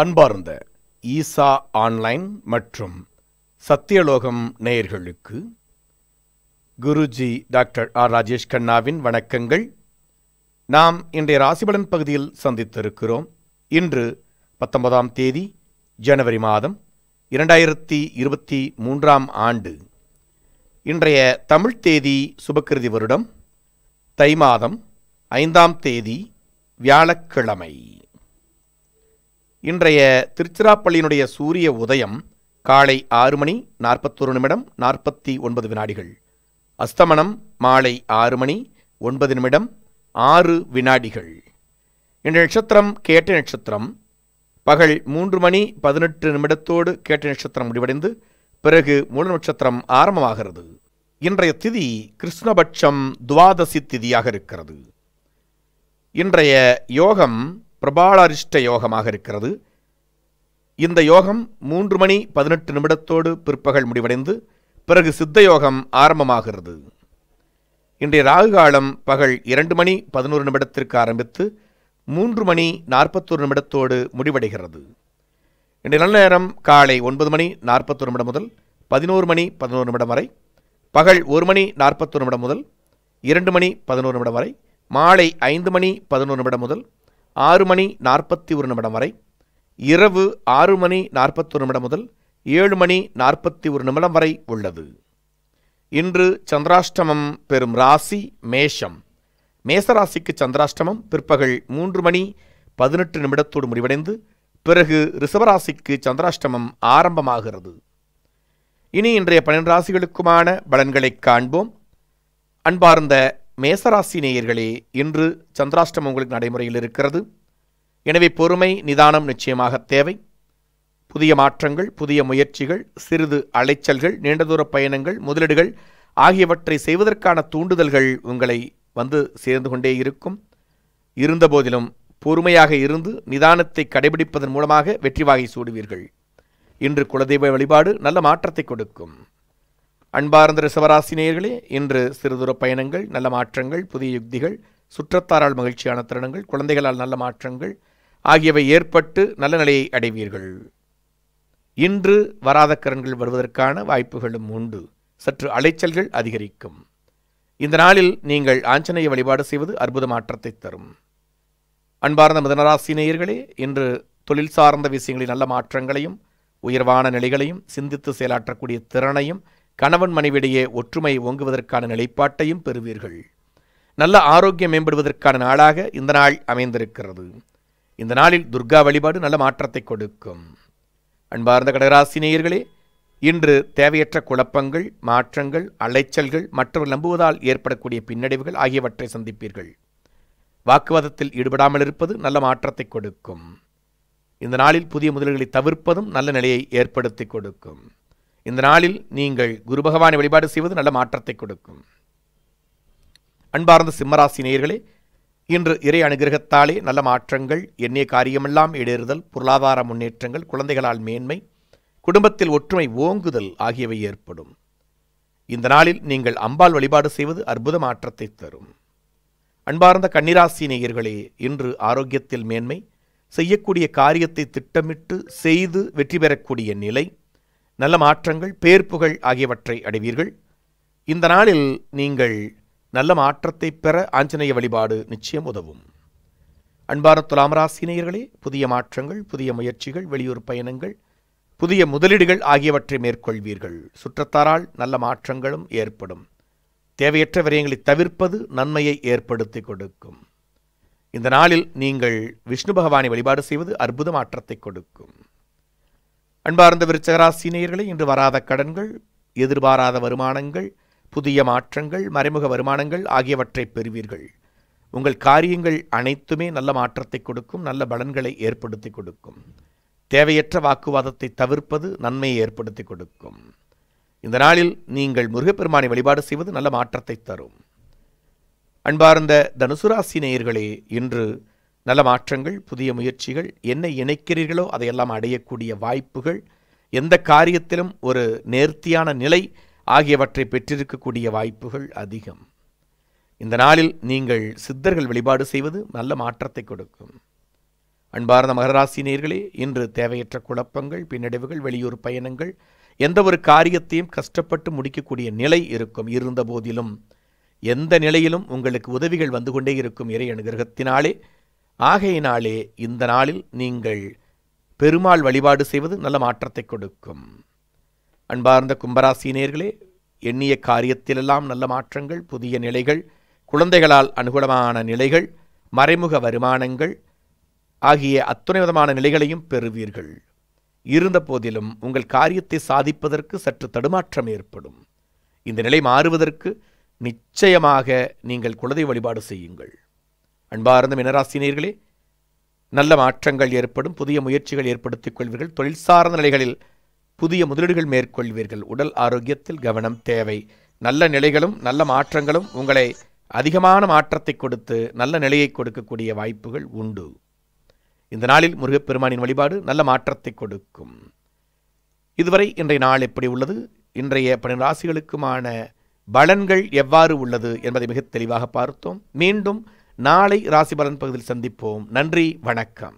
அன்பார்ந்த ஈசா ஆன்லைன் மற்றும் சத்தியலோகம் நேயர்களுக்கு குருஜி டாக்டர் ஆர் ராஜேஷ் கண்ணாவின் வணக்கங்கள். நாம் இன்றைய ராசிபலன் பகுதியில் சந்தித்திருக்கிறோம். இன்று பத்தொன்பதாம் தேதி ஜனவரி மாதம் இரண்டாயிரத்தி இருபத்தி மூன்றாம் ஆண்டு. இன்றைய தமிழ் தேதி சுபக்கிருதி வருடம் தை மாதம் ஐந்தாம் தேதி வியாழக்கிழமை. இன்றைய திருச்சிராப்பள்ளியினுடைய சூரிய உதயம் காலை ஆறு மணி நாற்பத்தொரு நிமிடம் நாற்பத்தி ஒன்பது வினாடிகள். அஸ்தமனம் மாலை ஆறு மணி ஒன்பது நிமிடம் ஆறு வினாடிகள். இன்றைய நட்சத்திரம் கேட்ட நட்சத்திரம். பகல் மூன்று மணி பதினெட்டு நிமிடத்தோடு கேட்ட நட்சத்திரம் முடிவடைந்து பிறகு மூல நட்சத்திரம் ஆரம்பமாகிறது. இன்றைய திதி கிருஷ்ணபட்சம் துவாதசி திதியாக இருக்கிறது. இன்றைய யோகம் பிரபாளரிஷ்ட யோகமாக இருக்கிறது. இந்த யோகம் மூன்று மணி பதினெட்டு நிமிடத்தோடு பிற்பகல் முடிவடைந்து பிறகு சித்த யோகம் ஆரம்பமாகிறது. இன்றைய ராகு காலம் பகல் இரண்டு மணி பதினோரு நிமிடத்திற்கு ஆரம்பித்து மூன்று மணி நாற்பத்தொரு நிமிடத்தோடு முடிவடைகிறது. இன்றைய நல்ல நேரம் காலை ஒன்பது மணி நாற்பத்தொரு நிமிடம் முதல் பதினோரு மணி பதினோரு நிமிடம் வரை பகல் ஒரு மணி நாற்பத்தொரு நிமிடம் முதல் இரண்டு மணி பதினோரு நிமிடம் வரை மாலை ஐந்து மணி பதினோரு நிமிடம் முதல் ஆறு மணி நாற்பத்தி ஒரு நிமிடம் வரை இரவு ஆறு மணி நாற்பத்தொரு நிமிடம் முதல் ஏழு மணி நாற்பத்தி ஒரு நிமிடம் வரை உள்ளது. இன்று சந்திராஷ்டமம் பெறும் ராசி மேஷம். மேசராசிக்கு சந்திராஷ்டமம் பிற்பகல் மூன்று மணி பதினெட்டு நிமிடத்தோடு முடிவடைந்து பிறகு ரிஷபராசிக்கு சந்திராஷ்டமம் ஆரம்பமாகிறது. இனி இன்றைய பன்னெண்டு ராசிகளுக்குமான பலன்களை காண்போம். அன்பார்ந்த மேசராசி நேயர்களே இன்று சந்திராஷ்டமம் உங்களுக்கு நடைமுறையில் இருக்கிறது. எனவே பொறுமை நிதானம் நிச்சயமாக தேவை. புதிய மாற்றங்கள் புதிய முயற்சிகள் சிறிது அலைச்சல்கள் நீண்ட தூர பயணங்கள் முதலீடுகள் ஆகியவற்றை செய்வதற்கான தூண்டுதல்கள் உங்களை வந்து சேர்ந்து கொண்டே இருக்கும். இருந்தபோதிலும் பொறுமையாக இருந்து நிதானத்தை கடைபிடிப்பதன் மூலமாக வெற்றி வாகை சூடுவீர்கள். இன்று குலதெய்வ வழிபாடு நல்ல மாற்றத்தை கொடுக்கும். அன்பார்ந்த ரிசவராசினியர்களே இன்று சிறுதூர பயணங்கள் நல்ல மாற்றங்கள் புதிய யுக்திகள் சுற்றத்தாரால் மகிழ்ச்சியான தருணங்கள் குழந்தைகளால் நல்ல மாற்றங்கள் ஆகியவை ஏற்பட்டு நல்ல நிலையை அடைவீர்கள். இன்று வராத கரன்கள் வருவதற்கான வாய்ப்புகளும் உண்டு. சற்று அலைச்சல்கள் அதிகரிக்கும். இந்த நாளில் நீங்கள் ஆஞ்சநேய வழிபாடு செய்வது அற்புத மாற்றத்தை தரும். அன்பார்ந்த மிதனராசினேயர்களே இன்று தொழில் சார்ந்த விஷயங்களில் நல்ல மாற்றங்களையும் உயர்வான நிலைகளையும் சிந்தித்து செயலாற்றக்கூடிய திறனையும் கணவன் மனைவிடையே ஒற்றுமை ஓங்குவதற்கான நிலைப்பாட்டையும் பெறுவீர்கள். நல்ல ஆரோக்கியம் மேம்படுவதற்கான நாளாக இந்த நாள் அமைந்திருக்கிறது. இந்த நாளில் துர்கா வழிபாடு நல்ல மாற்றத்தை கொடுக்கும். அன்பார்ந்த கடகராசி நேயர்களே இன்று தேவையற்ற குழப்பங்கள் மாற்றங்கள் அலைச்சல்கள் மற்றவர் நம்புவதால் ஏற்படக்கூடிய பின்னடைவுகள் ஆகியவற்றை சந்திப்பீர்கள். வாக்குவாதத்தில் ஈடுபடாமல் இருப்பது நல்ல மாற்றத்தை கொடுக்கும். இந்த நாளில் புதிய முதல்களை தவிர்ப்பதும் நல்ல நிலையை ஏற்படுத்தி கொடுக்கும். இந்த நாளில் நீங்கள் குரு பகவானை வழிபாடு செய்வது நல்ல மாற்றத்தை கொடுக்கும். அன்பார்ந்த சிம்மராசி நேயர்களே இன்று இறை அனுகிரகத்தாலே நல்ல மாற்றங்கள் எண்ணிய காரியமெல்லாம் இடேறுதல் பொருளாதார முன்னேற்றங்கள் குழந்தைகளால் மேன்மை குடும்பத்தில் ஒற்றுமை ஓங்குதல் ஆகியவை ஏற்படும். இந்த நாளில் நீங்கள் அம்பாள் வழிபாடு செய்வது அற்புத மாற்றத்தை தரும். அன்பார்ந்த கன்னிராசி நேயர்களே இன்று ஆரோக்கியத்தில் மேன்மை செய்யக்கூடிய காரியத்தை திட்டமிட்டு செய்து வெற்றி பெறக்கூடிய நிலை நல்ல மாற்றங்கள் பேர்ப்புகள் ஆகியவற்றை அடைவீர்கள். இந்த நாளில் நீங்கள் நல்ல மாற்றத்தை பெற ஆஞ்சநேய வழிபாடு நிச்சயம் உதவும். அன்பான துலாமராசினியர்களே புதிய மாற்றங்கள் புதிய முயற்சிகள் வெளியூர் பயணங்கள் புதிய முதலீடுகள் ஆகியவற்றை மேற்கொள்வீர்கள். சுற்றத்தாரால் நல்ல மாற்றங்களும் ஏற்படும். தேவையற்ற விரயங்களை தவிர்ப்பது நன்மையை ஏற்படுத்தி கொடுக்கும். இந்த நாளில் நீங்கள் விஷ்ணு பகவானை வழிபாடு செய்வது அற்புத மாற்றத்தை கொடுக்கும். அன்பார்ந்த விருச்சகராசினியர்களே இன்று வராத கடன்கள் எதிர்பாராத வருமானங்கள் புதிய மாற்றங்கள் மறைமுக வருமானங்கள் ஆகியவற்றை பெறுவீர்கள். உங்கள் காரியங்கள் அனைத்துமே நல்ல மாற்றத்தை கொடுக்கும் நல்ல பலன்களை ஏற்படுத்தி கொடுக்கும். தேவையற்ற வாக்குவாதத்தை தவிர்ப்பது நன்மையை ஏற்படுத்தி கொடுக்கும். இந்த நாளில் நீங்கள் முருகப்பெருமானை வழிபாடு செய்வது நல்ல மாற்றத்தை தரும். அன்பார்ந்த தனுசுராசி நேயர்களே இன்று நல்ல மாற்றங்கள் புதிய முயற்சிகள் என்ன இணைக்கிறீர்களோ அதையெல்லாம் அடையக்கூடிய வாய்ப்புகள் எந்த காரியத்திலும் ஒரு நேர்த்தியான நிலை ஆகியவற்றை பெற்றிருக்கக்கூடிய வாய்ப்புகள் அதிகம். இந்த நாளில் நீங்கள் சித்தர்கள் வழிபாடு செய்வது நல்ல மாற்றத்தை கொடுக்கும். அன்பார்ந்த மகராசினியர்களே இன்று தேவையற்ற குழப்பங்கள் பின்னடைவுகள் வெளியூர் பயணங்கள் எந்த ஒரு காரியத்தையும் கஷ்டப்பட்டு முடிக்கக்கூடிய நிலை இருக்கும். இருந்த போதிலும் எந்த நிலையிலும் உங்களுக்கு உதவிகள் வந்து கொண்டே இருக்கும் இறை அனுகிரகத்தினாலே ஆகையினாலே இந்த நாளில் நீங்கள் பெருமாள் வழிபாடு செய்வது நல்ல மாற்றத்தை கொடுக்கும். அன்பார்ந்த கும்பராசினியர்களே எண்ணிய காரியத்திலெல்லாம் நல்ல மாற்றங்கள் புதிய நிலைகள் குழந்தைகளால் அனுகூலமான நிலைகள் மறைமுக வருமானங்கள் ஆகிய அத்துணை விதமான நிலைகளையும் பெறுவீர்கள். இருந்த போதிலும் உங்கள் காரியத்தை சாதிப்பதற்கு சற்று தடுமாற்றம் ஏற்படும். இந்த நிலை மாறுவதற்கு நிச்சயமாக நீங்கள் குலதெய்வ வழிபாடு செய்யுங்கள். அன்பார்ந்த மினராசினியர்களே நல்ல மாற்றங்கள் ஏற்படும் புதிய முயற்சிகள் ஏற்படுத்திக் கொள்வீர்கள் தொழில் சார்ந்த நிலைகளில் புதிய முதலீடுகள் மேற்கொள்வீர்கள் உடல் ஆரோக்கியத்தில் கவனம் தேவை நல்ல நிலைகளும் நல்ல மாற்றங்களும் உங்களை அதிகமான மாற்றத்தை கொடுத்து நல்ல நிலையை கொடுக்கக்கூடிய வாய்ப்புகள் உண்டு. இந்த நாளில் முருகப்பெருமானின் வழிபாடு நல்ல மாற்றத்தை கொடுக்கும். இதுவரை இன்றைய நாள் எப்படி உள்ளது? இன்றைய பன்னிரண்டு ராசிகளுக்குமான பலன்கள் எவ்வாறு உள்ளது என்பதை மிக தெளிவாக பார்த்தோம். மீண்டும் நாளை ராசி பலன் பகுதியில் சந்திப்போம். நன்றி வணக்கம்.